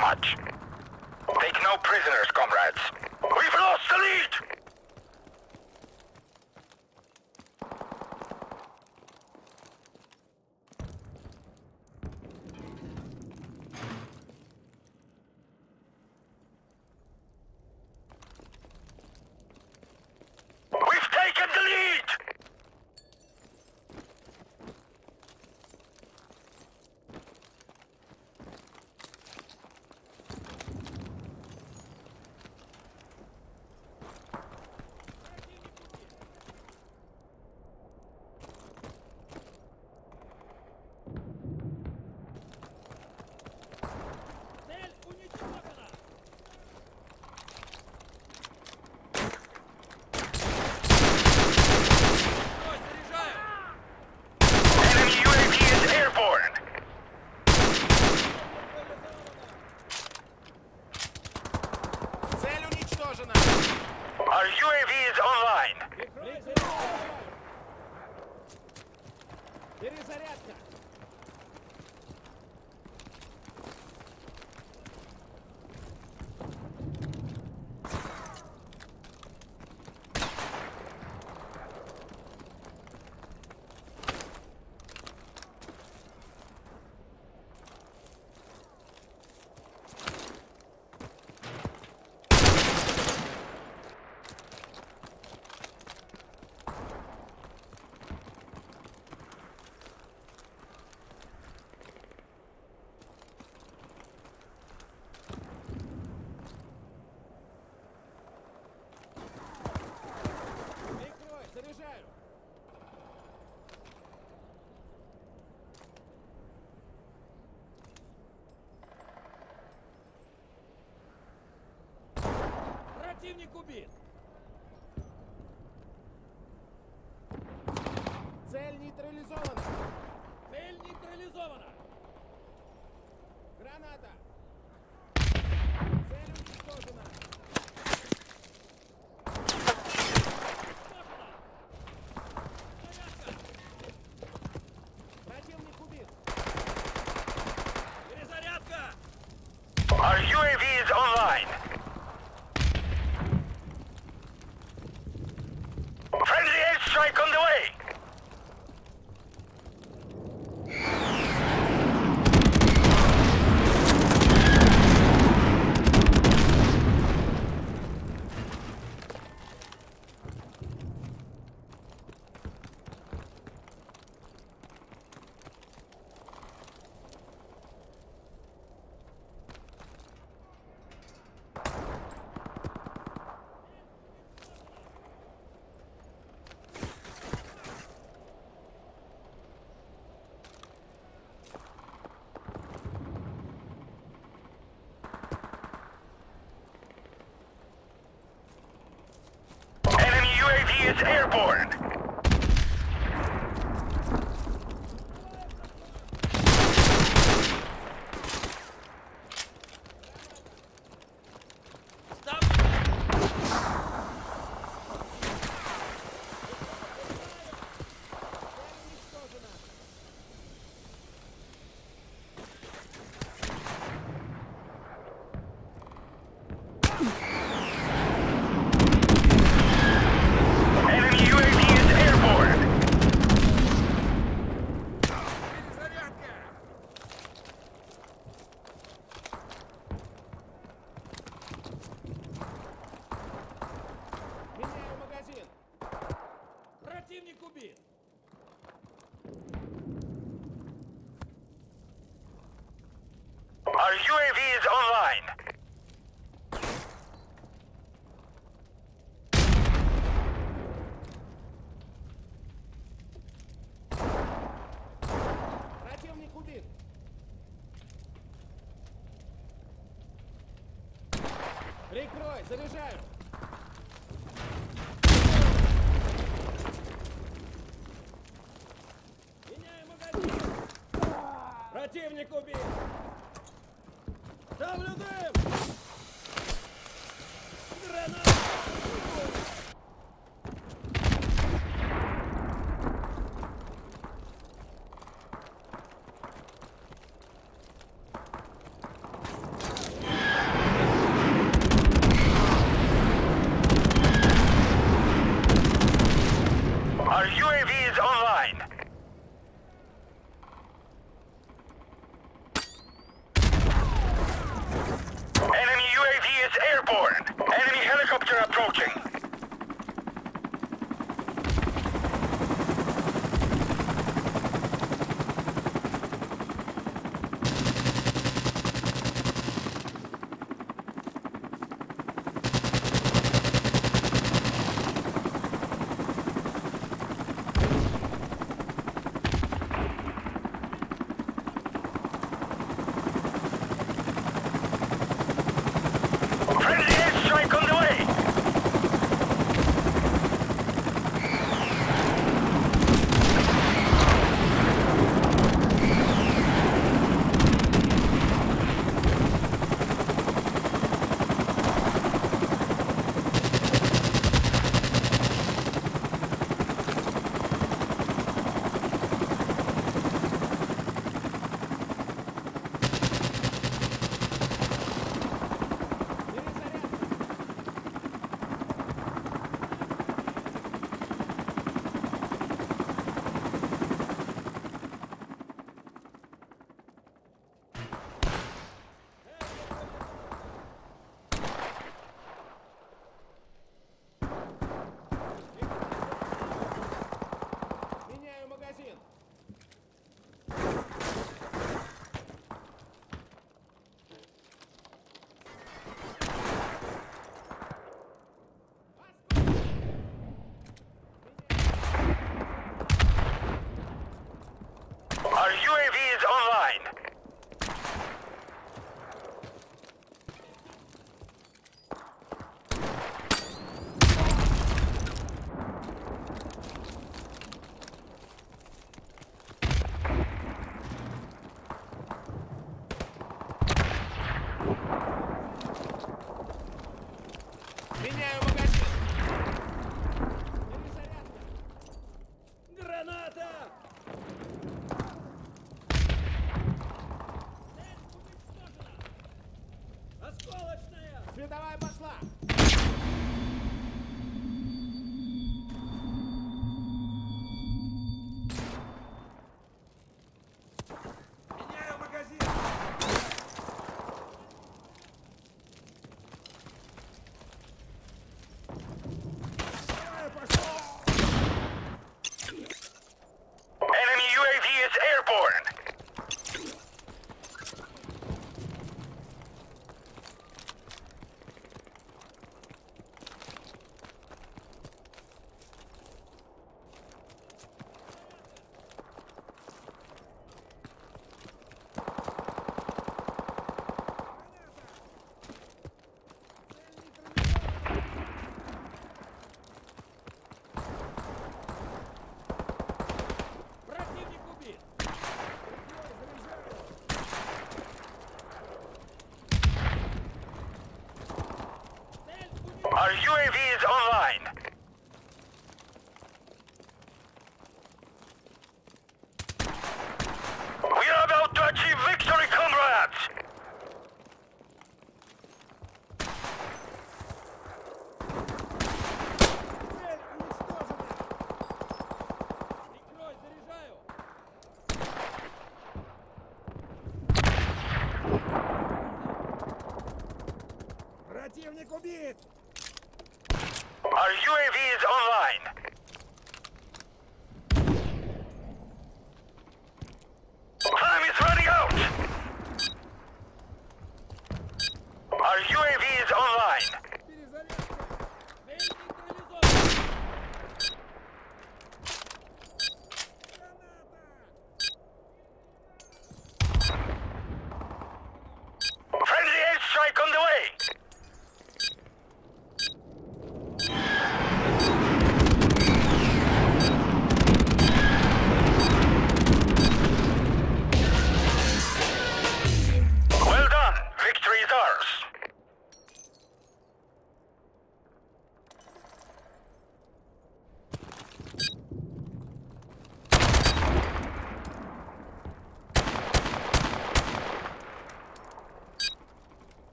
much Take no prisoners, comrades. We've lost the lead! противник убит! is airborne.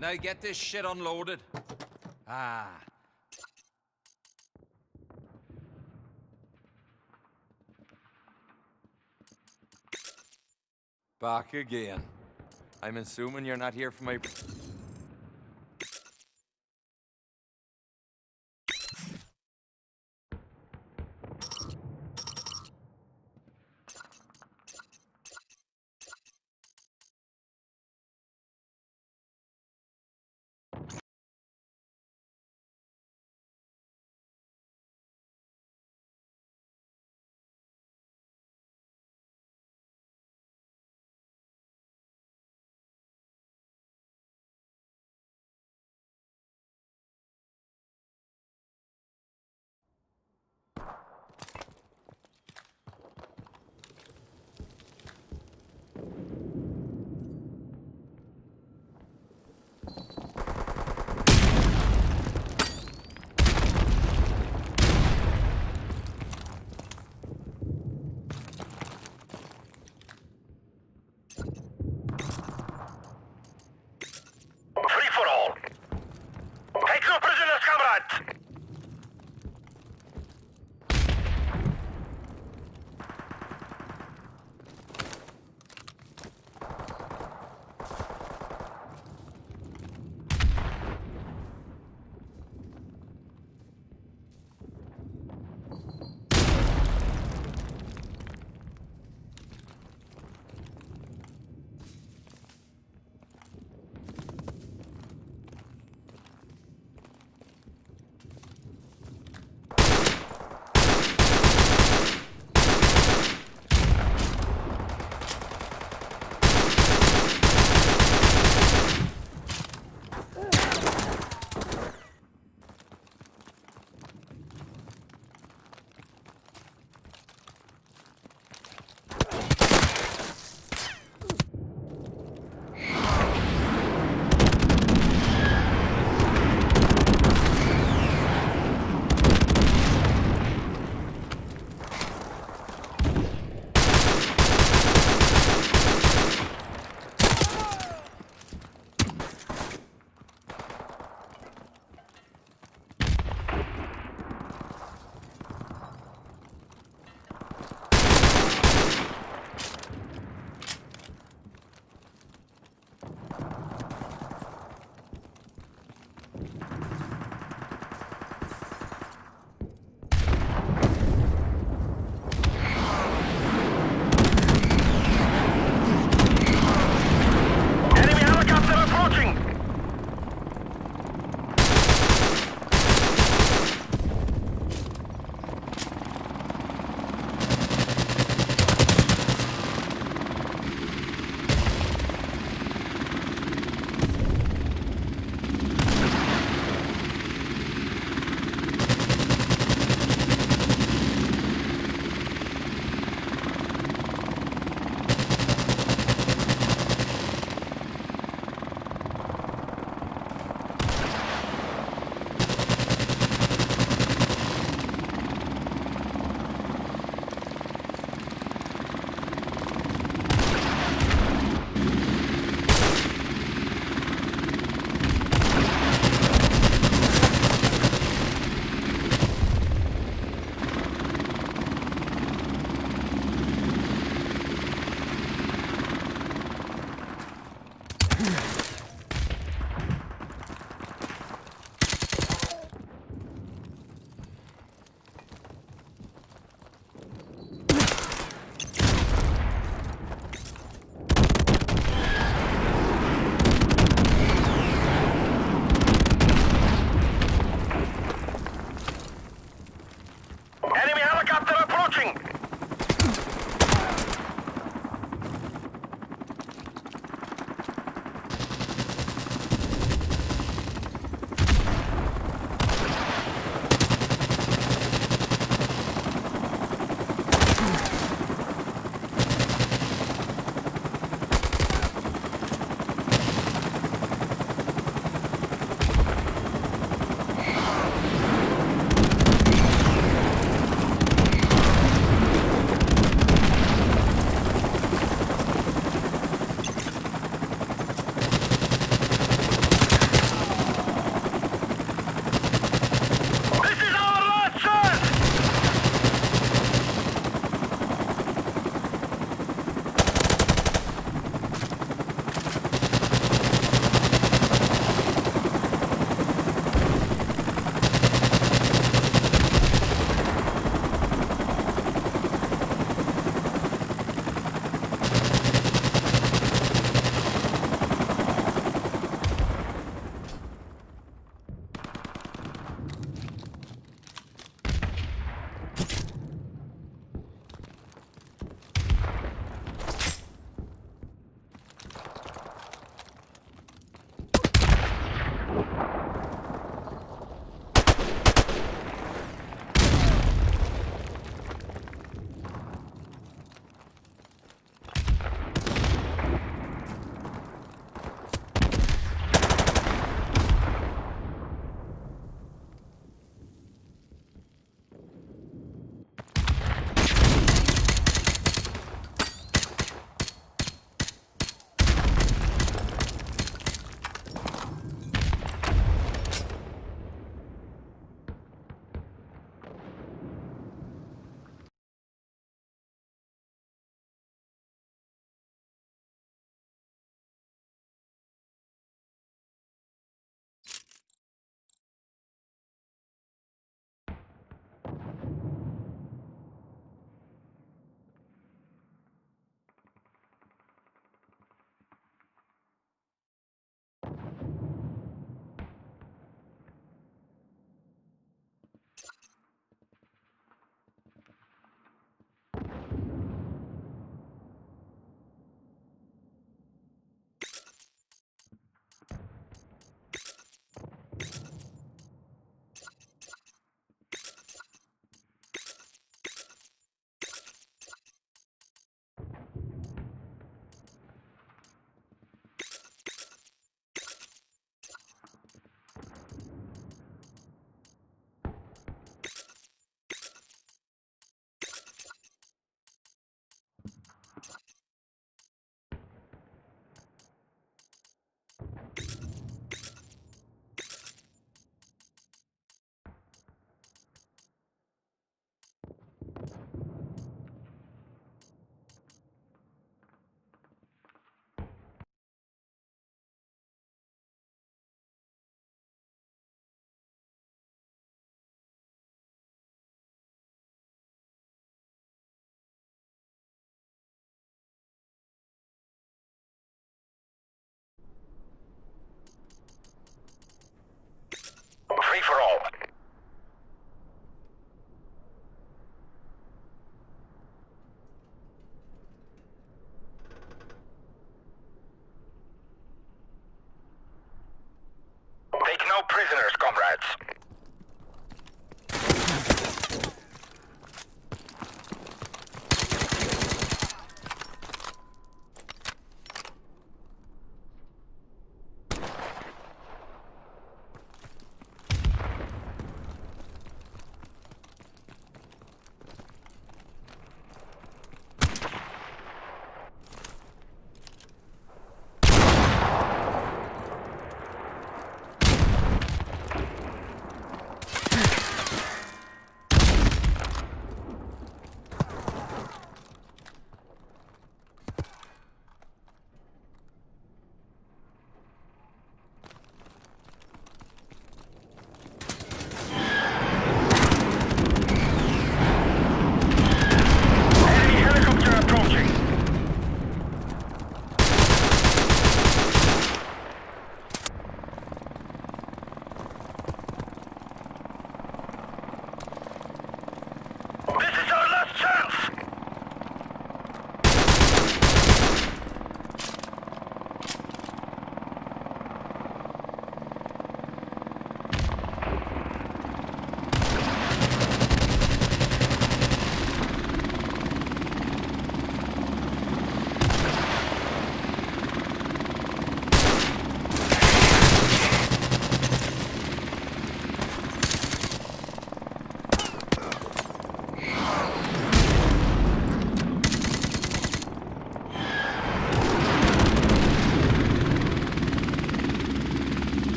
Now get this shit unloaded. Ah. Back again. I'm assuming you're not here for my...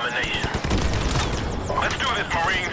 Domination. Let's do this, Marines.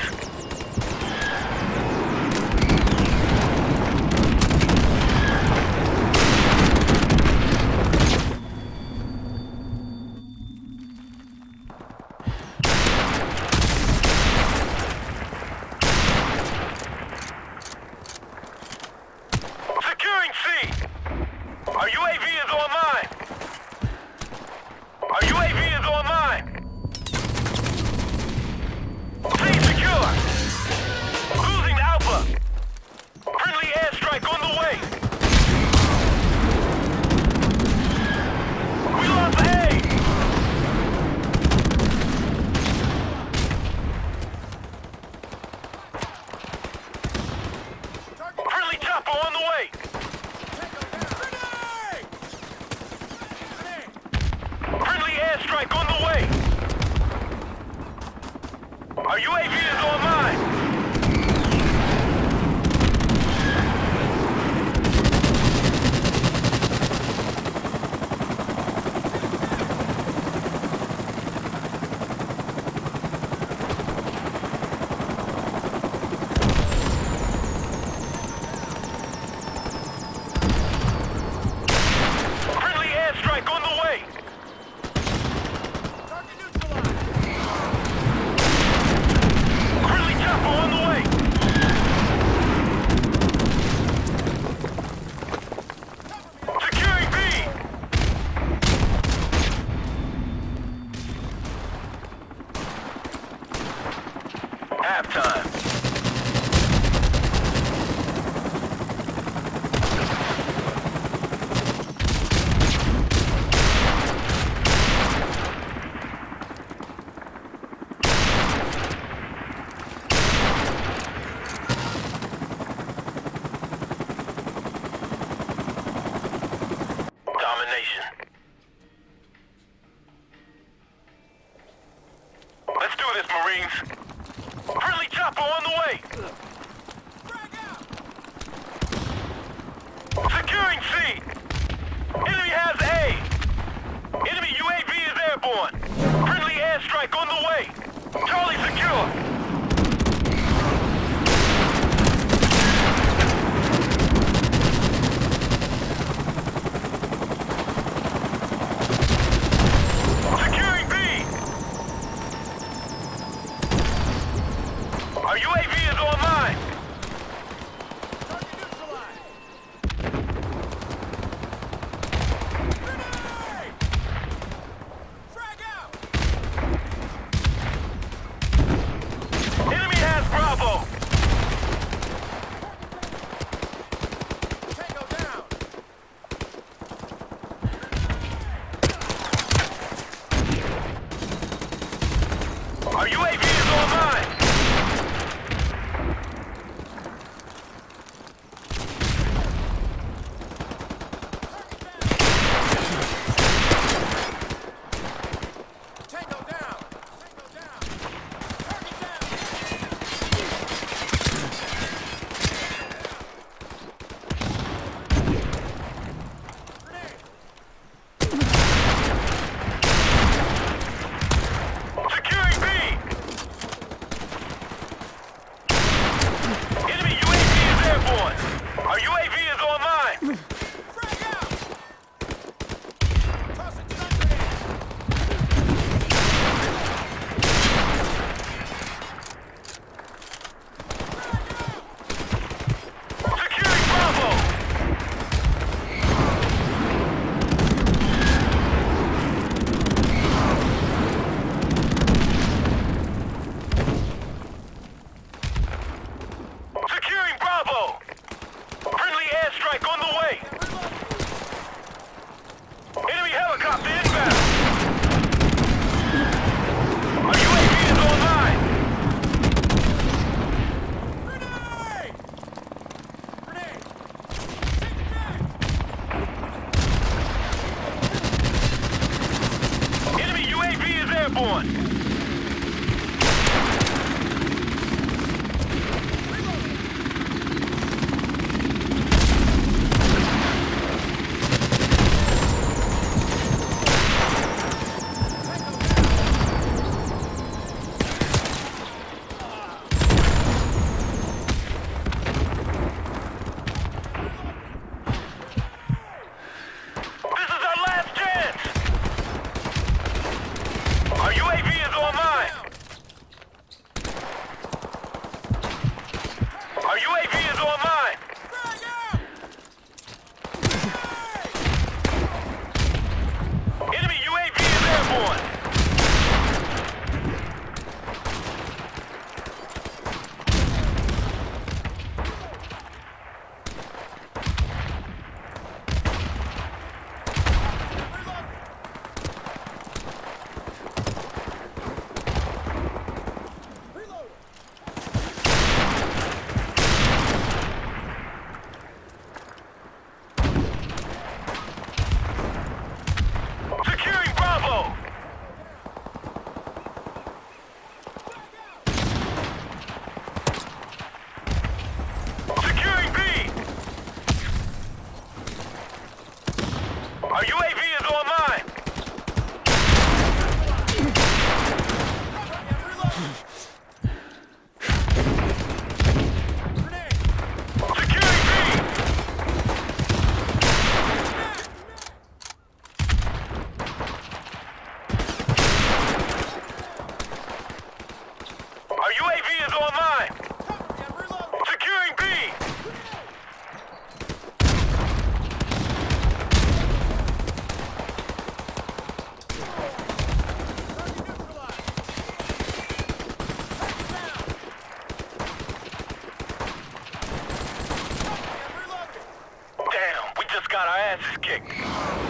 kick.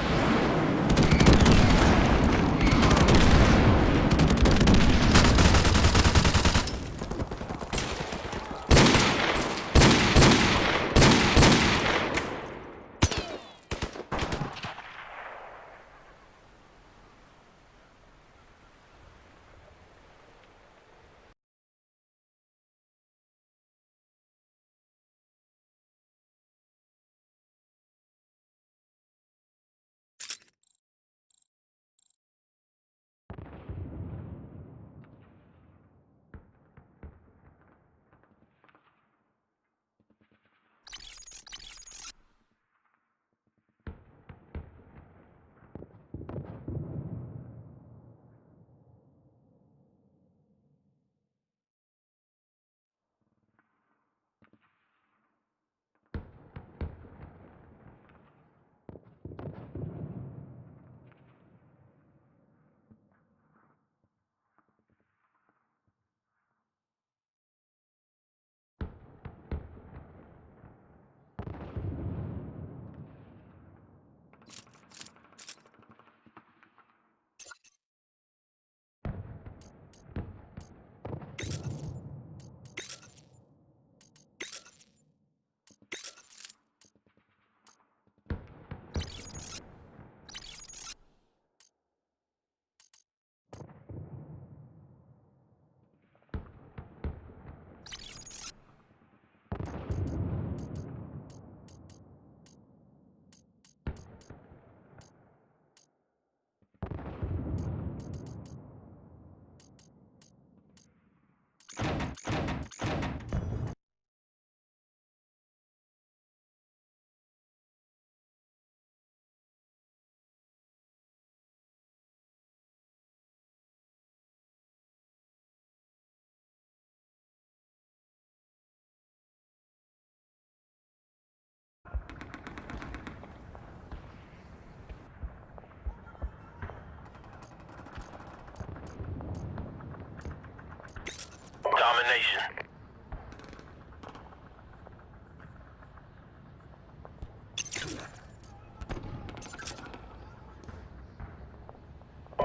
domination.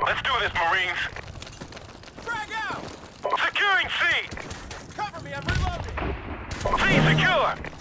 Let's do this, Marines. Frag out! Securing C! Cover me, I'm reloading! C secure!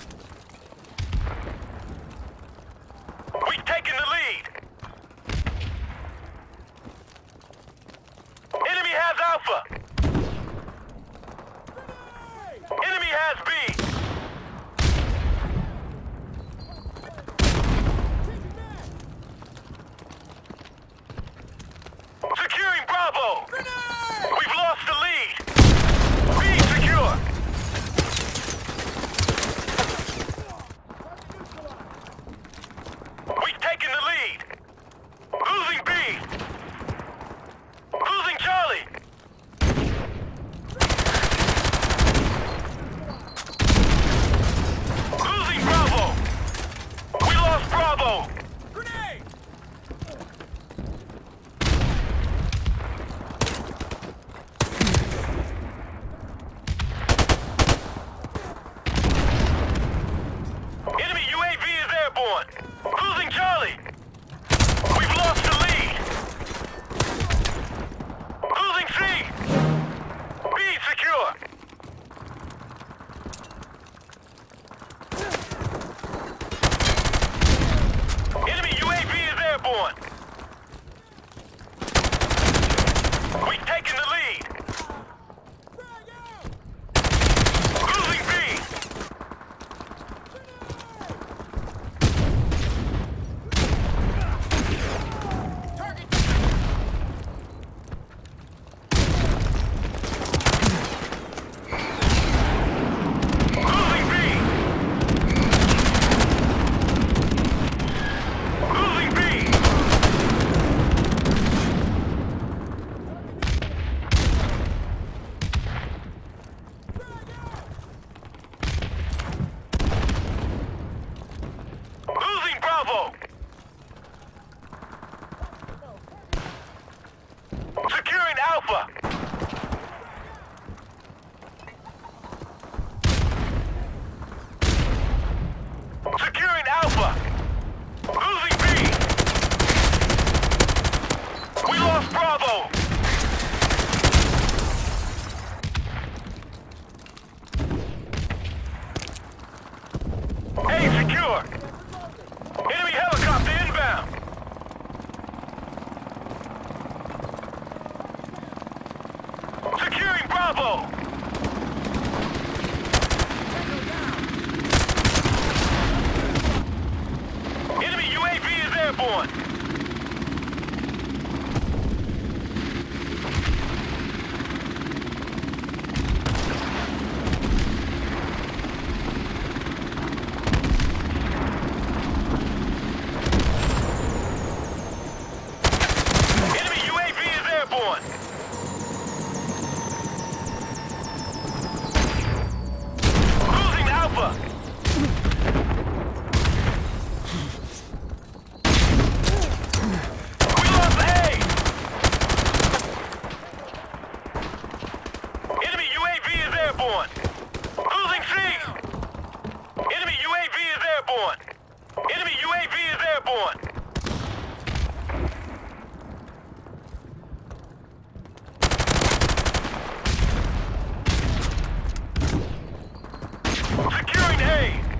Securing A!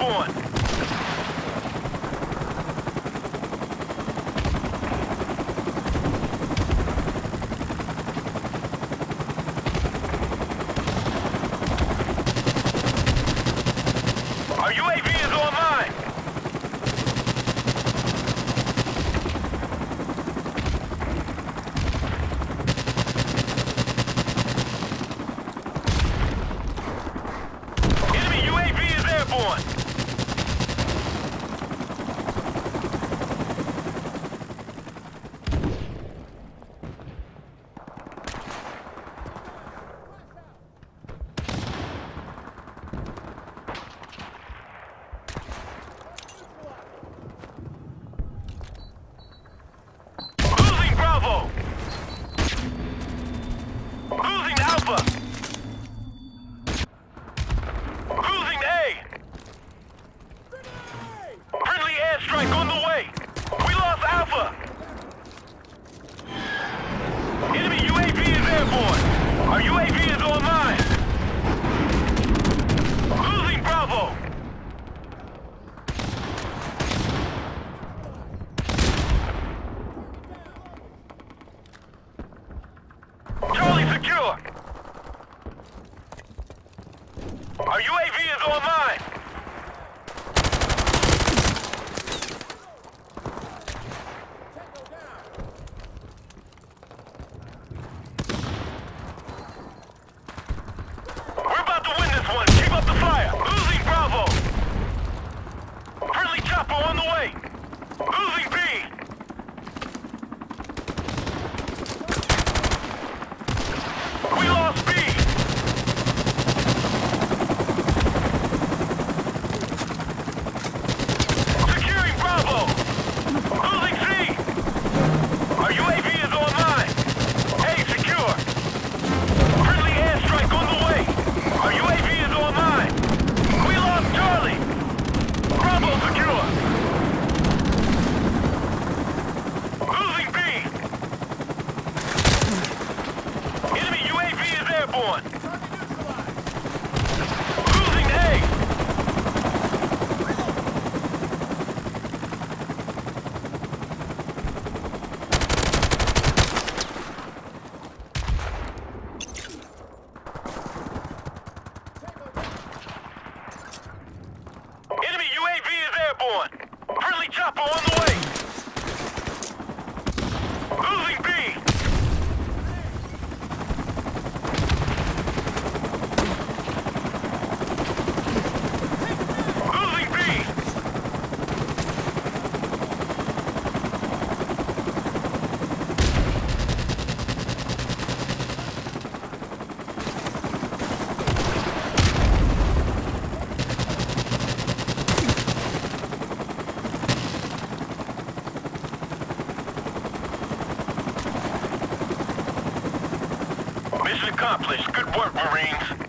Airborne! Accomplished. Good work, Marines.